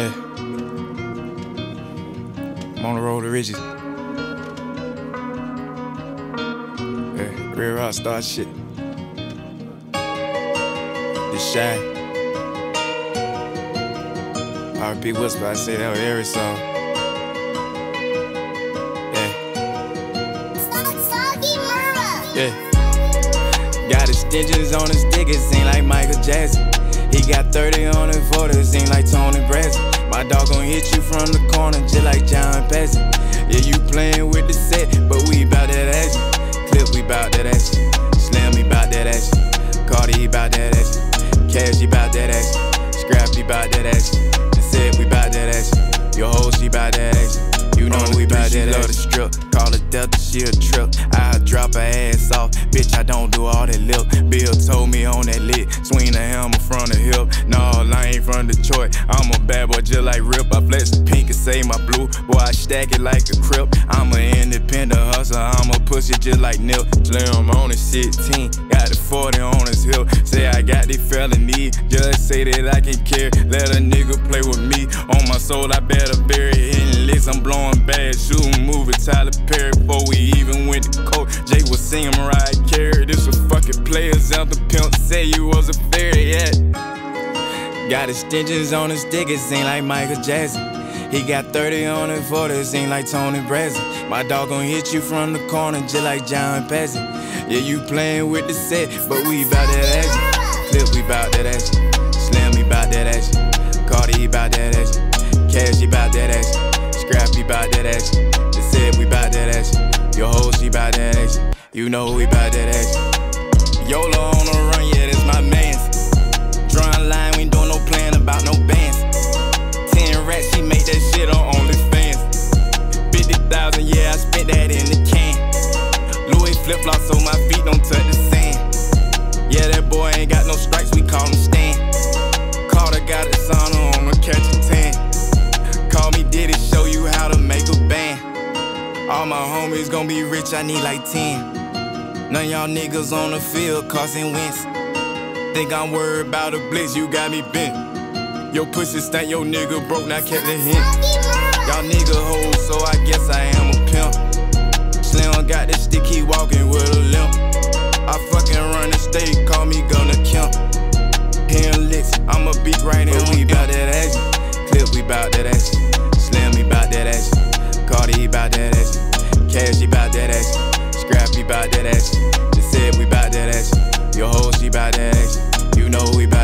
Yeah. I'm on the road to riches. Yeah, real rock star shit. This shine. R.P. Whisper, I say that with every song. Yeah. Yeah. Got extensions on his dick, it seem like Michael Jackson. He got 30 on his photo, it seem like Toni Braxton. My dog gon' hit you from the corner, just like John Paxson. Yeah, you playing with the set, but we bout that action. Clip, we bout that action. Slam, we bout that action. Cardi, he bout that action. Cash, he bout that action. Scrap, he bout that action. And said, we bout that action. Your hoe, she bout that action. You know we bout that action. love the strip. Call her Delta, she a trip. I drop her ass off. Bitch, I don't do all that lip. Bill told me on that lit. Swing the hammer from the hip. No, I ain't from Detroit. I'm a bad boy just like Rip. I flex the pink and say my blue. Boy, I stack it like a crip. I'm an independent hustler. I'm a pussy just like Nip. Slim on his 16. Got the 40 on his hip. Say I got the felony. Just say that I can care. Let a nigga play with me. On my soul, I better bury it. hitting licks. I'm blowing bad. Shooting movie. Tyler Perry before we even went to court. Was singing Mariah Carey. This was fucking players out the pimp. Say you was a fairy, yeah. Got extensions on his dick, it seem like Michael Jackson. He got 30 on his photo, it seem like Toni Braxton. My dog gon' hit you from the corner, just like John Paxson. Yeah, you playing with the set, but we bout that action. Clip, we bout that action. Slam, we bout that action. Cardi, he bout that action. You know we bout that action. Yola on the run, yeah, that's my mans. Drawing line, we ain't doing no plan about no bands. Ten rats, she made that shit on OnlyFans. 50,000, yeah, I spent that in the can. Louis flip flops so my feet don't touch the sand. Yeah, that boy ain't got no stripes, we call him Stan. Carter got a sauna on a catch a tan. Call me Diddy, show you how to make a band. All my homies gon' be rich, I need like 10. None y'all niggas on the field causing wins. Think I'm worried about a blitz, you got me bent. Yo pussy stank, yo nigga broke, now catch the hint. Y'all nigga hoes, so I guess I am a pimp. Slim got the stick, he walking with a limp. I fucking run the state, call me Gunna Kemp. Hearing licks, I'ma beat right in, we bout that action. Clip, we bout that action. Slim, we bout that action. Cardi, he bout that action. Cash, he bout that action. Bout that action. They said we bout that action. Your hoe, she bout that action. You know we bout